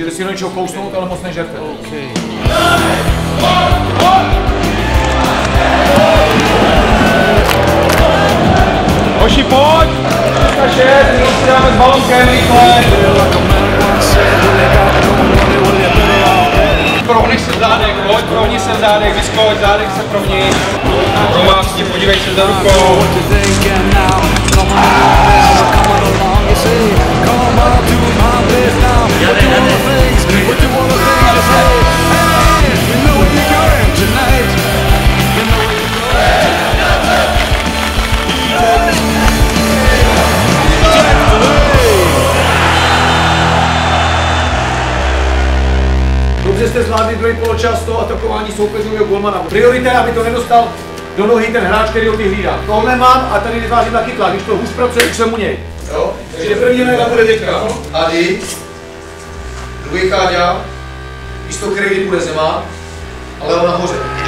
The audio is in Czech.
Můžete si do něčeho kousnout, ale moc nežerte. Hoši, pojď! 6, si dáme s balonkem, rychle. Prohni se zádek, pojď, prohni se zádek, vyskoč, zádek se prohni. Domácní, podívej se za rukou. Jste zvládli druhý poločas toho atakování soupeřového golmana. Priorita je, aby to nedostal do nohy ten hráč, který ho vyhlídá. Tohle mám a tady vytvářím taky tlak. Když to hůř pracuje, už jsem u něj. Jo? Takže první lega bude teďka. Adi, druhý Cháďa, místo který bude zima, ale on nahoře.